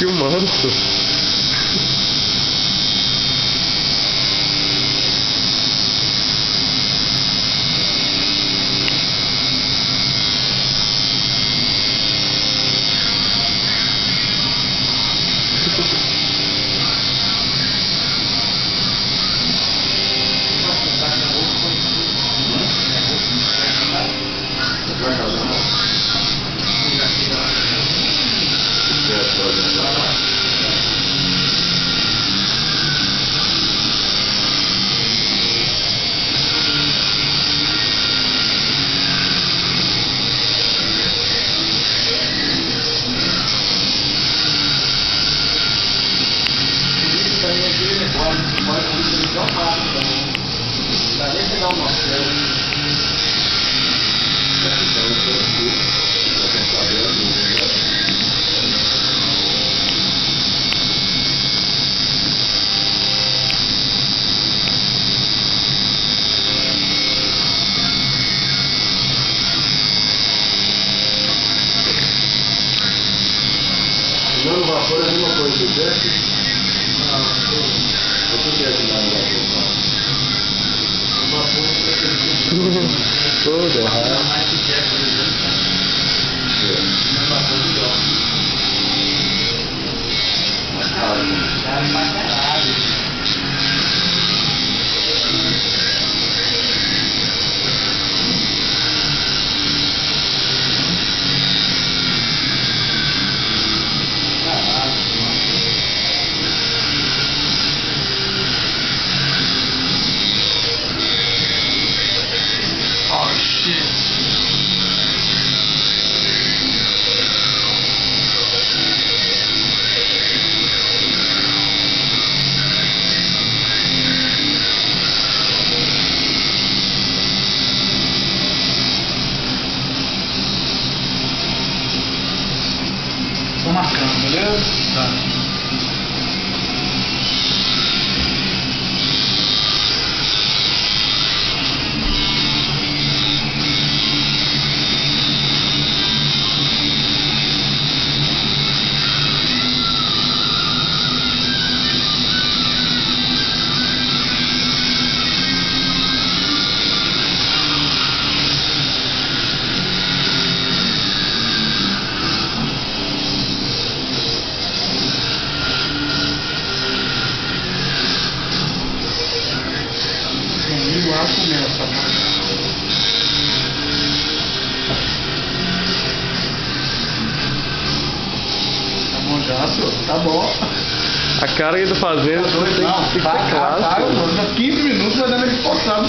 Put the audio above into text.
filmando. で、まあ、どこでやるうと、う。そうだよ。Marcando, beleza? Tá. Tá bom. A cara aí do tô fazendo, não, tem que ficar claro. 15 minutos já deve minha esforçada.